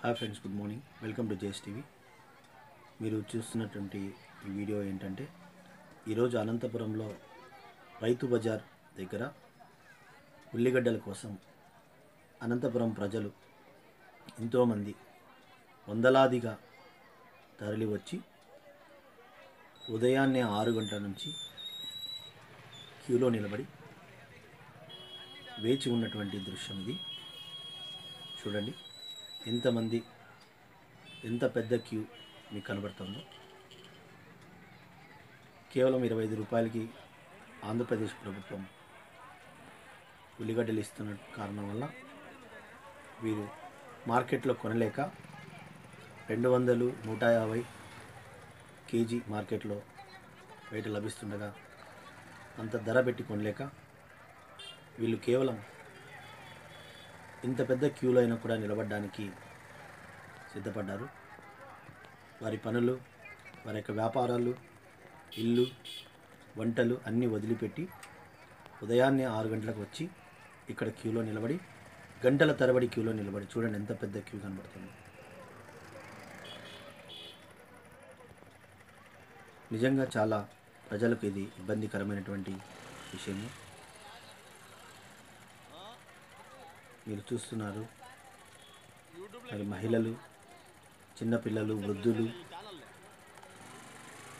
Hi friends good morning welcome to JS TV మీరు చూస్తున్నటువంటి ఈ వీడియో ఏంటంటే ఈరోజు అనంతపురంలో రైతు బజార్ దగ్గర ఉల్లిగడ్డల కోసం అనంతపురం ప్రజలు ఎంతోమంది వందలాదిగా తరలి వచ్చి ఉదయాన్నే ఆరు గంటల నుంచి క్యూలో నిలబడి వేచి ఉన్నటువంటి దృశ్యం ఇది. చూడండి. ఎంతమంది ఎంత పెద్ద క్యూ మీకు కనబడుతుందో? కేవలం ఇరవై ఐదు రూపాయలకి ఆంధ్రప్రదేశ్ ప్రభుత్వం ఉల్లిగడ్డలు ఇస్తున్న కారణం వల్ల వీరు మార్కెట్లో కొనలేక రెండు వందలు నూట యాభై కేజీ మార్కెట్లో బయట లభిస్తుండగా అంత ధర పెట్టి కొనలేక వీళ్ళు కేవలం ఇంత పెద్ద క్యూలో అయినా కూడా నిలబడడానికి సిద్ధపడ్డారు. వారి పనులు వారి యొక్క వ్యాపారాలు ఇల్లు వంటలు అన్నీ వదిలిపెట్టి ఉదయాన్నే ఆరు గంటలకు వచ్చి ఇక్కడ క్యూలో నిలబడి గంటల తరబడి క్యూలో నిలబడి చూడండి ఎంత పెద్ద క్యూ కనబడుతుంది. నిజంగా చాలా ప్రజలకు ఇది ఇబ్బందికరమైనటువంటి విషయము. మీరు చూస్తున్నారు. మరి మహిళలు చిన్నపిల్లలు వృద్ధులు.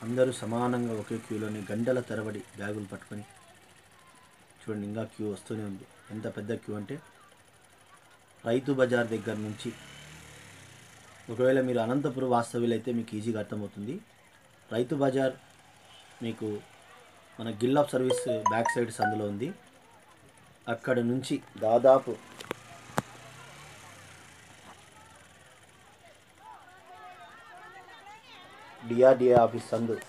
అందరూ సమానంగా ఒకే క్యూలోని గంటల తరబడి బ్యాగులు పట్టుకొని చూడండి ఇంకా క్యూ వస్తూనే ఉంది. ఎంత పెద్ద క్యూ అంటే రైతు బజార్ దగ్గర నుంచి ఒకవేళ మీరు అనంతపురం వాస్తవ్యులైతే మీకు ఈజీగా అర్థమవుతుంది. రైతు బజార్ మీకు మన గిల్ ఆఫ్ సర్వీస్ బ్యాక్ సైడ్ సందులో ఉంది. అక్కడ నుంచి దాదాపు డిఆర్డిఏ ఆఫీస్ సందు.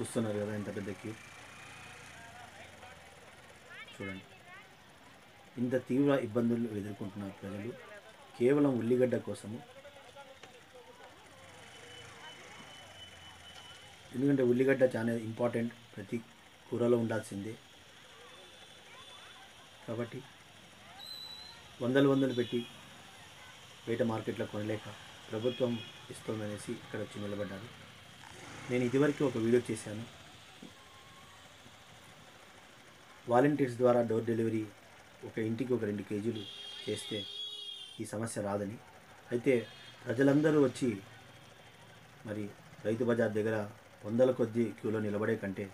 చూస్తున్నారు కదా ఇంత పెద్ద క్యూ? చూడండి. ఇంత తీవ్ర ఇబ్బందులు ఎదుర్కొంటున్నారు ప్రజలు. కేవలం ఉల్లిగడ్డ కోసము. ఎందుకంటే ఉల్లిగడ్డ చాలా ఇంపార్టెంట్ ప్రతి కూరలో ఉండాల్సిందే. కాబట్టి వందలు వందలు పెట్టి బయట మార్కెట్లో కొనలేక ప్రభుత్వం ఇస్తుందనేసి ఇక్కడ వచ్చి నిలబడ్డారు. నేను ఇదివరకు ఒక వీడియో చేశాను. వాలంటీర్స్ ద్వారా డోర్ డెలివరీ ఒక ఇంటికి ఒక రెండు కేజీలు చేస్తే ఈ సమస్య రాదని. అయితే ప్రజలందరూ వచ్చి మరి రైతు బజార్ దగ్గర వందల కొద్ది క్యూలో నిలబడే కంటే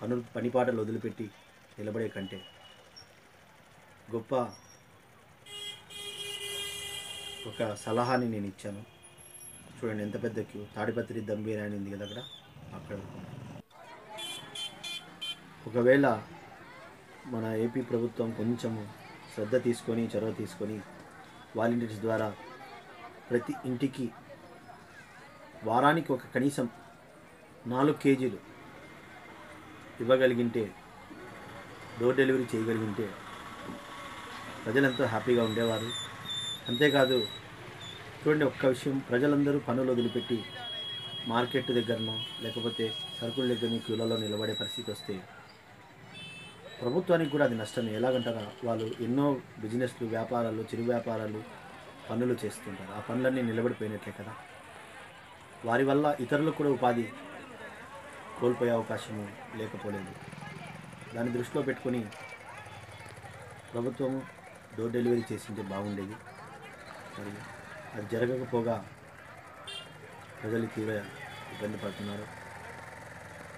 పను పనిపాటలు వదిలిపెట్టి నిలబడే కంటే గొప్ప ఒక సలహాని నేను ఇచ్చాను. చూడండి ఎంత పెద్ద క్యూ. తాడిపత్రి దమ్ బిర్యానీ ఉంది కదా అక్కడ. అక్కడ ఒకవేళ మన ఏపీ ప్రభుత్వం కొంచెము శ్రద్ధ తీసుకొని చొరవ తీసుకొని వాలంటీర్స్ ద్వారా ప్రతి ఇంటికి వారానికి ఒక కనీసం నాలుగు కేజీలు ఇవ్వగలిగింటే డోర్ డెలివరీ చేయగలిగింటే ప్రజలంతా హ్యాపీగా ఉండేవారు. అంతేకాదు చూడండి ఒక్క విషయం ప్రజలందరూ పనులు వదిలిపెట్టి మార్కెట్ దగ్గరనో లేకపోతే సరుకుల దగ్గర క్యూలలో నిలబడే పరిస్థితి వస్తే ప్రభుత్వానికి కూడా అది నష్టమే. ఎలాగంటారా? వాళ్ళు ఎన్నో బిజినెస్లు వ్యాపారాలు చిరు వ్యాపారాలు పనులు చేస్తుంటారు. ఆ పనులన్నీ నిలబడిపోయినట్లే కదా. వారి వల్ల ఇతరులకు కూడా ఉపాధి కోల్పోయే అవకాశము లేకపోలేదు. దాన్ని దృష్టిలో పెట్టుకొని ప్రభుత్వము డోర్ డెలివరీ చేసింటే బాగుండేది. మరి అది జరగకపోగా ప్రజలు తీవ్ర ఇబ్బంది పడుతున్నారు.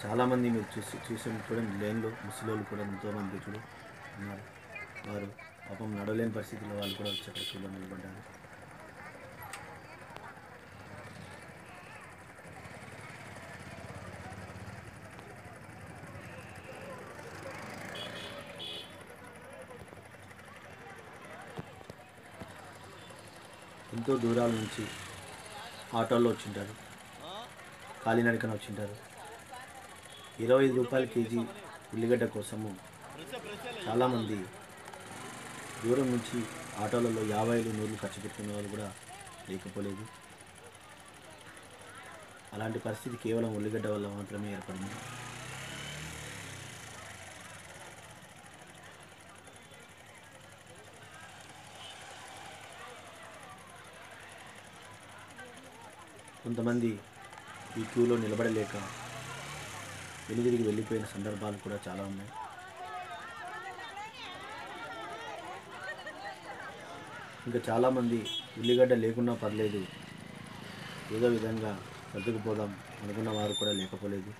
చాలామంది మీరు చూసి చూసి చూడండి లేన్లో ముసలోళ్ళు కూడా ఎంతోమంది చూడు ఉన్నారు. వారు పాపం నడవలేని పరిస్థితిలో వాళ్ళు కూడా వచ్చి అక్కడ నిలబడ్డారు. ఎంతో దూరాల నుంచి ఆటోల్లో వచ్చింటారు. కాలినడకన వచ్చింటారు. ఇరవై ఐదు రూపాయల కేజీ ఉల్లిగడ్డ కోసము చాలామంది దూరం నుంచి ఆటోలలో యాభైలు నూరులు ఖర్చు పెట్టుకునే వాళ్ళు కూడా లేకపోలేదు. అలాంటి పరిస్థితి కేవలం ఉల్లిగడ్డ వల్ల మాత్రమే ఏర్పడింది. కొంతమంది ఈ క్యూలో నిలబడలేక వెనుదిరిగి వెళ్ళిపోయిన సందర్భాలు కూడా చాలా ఉన్నాయి. ఇంకా చాలామంది ఉల్లిగడ్డ లేకున్నా పర్లేదు. ఏదో విధంగా సర్దుకుపోదాం అనుకున్న వారు కూడా లేకపోలేదు.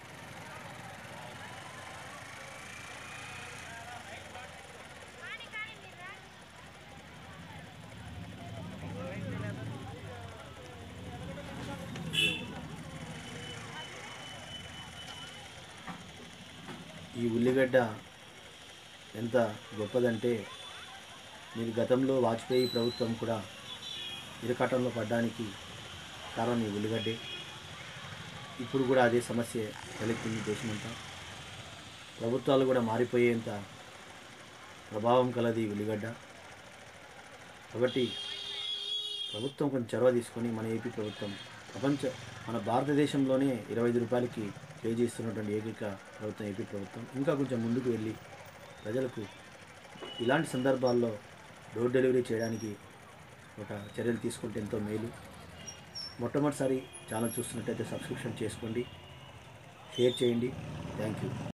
ఈ ఉల్లిగడ్డ ఎంత గొప్పదంటే మీరు గతంలో వాజ్పేయి ప్రభుత్వం కూడా ఇరకాటంలో పడ్డానికి కారణం ఈ ఉల్లిగడ్డే. ఇప్పుడు కూడా అదే సమస్య తలెత్తింది దేశమంతా. ప్రభుత్వాలు కూడా మారిపోయేంత ప్రభావం కలది ఈ ఉల్లిగడ్డ. కాబట్టి ప్రభుత్వం కొంచెం చొరవ తీసుకొని మన ఏపీ ప్రభుత్వం ప్రపంచ మన భారతదేశంలోనే ఇరవై ఐదు రూపాయలకి కేజీ ఏకైక ప్రభుత్వం ఏపీ ప్రభుత్వం ఇంకా కొంచెం ముందుకు వెళ్ళి ప్రజలకు ఇలాంటి సందర్భాల్లో డోర్ డెలివరీ చేయడానికి ఒక చర్యలు తీసుకుంటే ఎంతో మేలు. మొట్టమొదటిసారి ఛానల్ చూస్తున్నట్టయితే సబ్స్క్రిప్షన్ చేసుకోండి. షేర్ చేయండి. Thank you.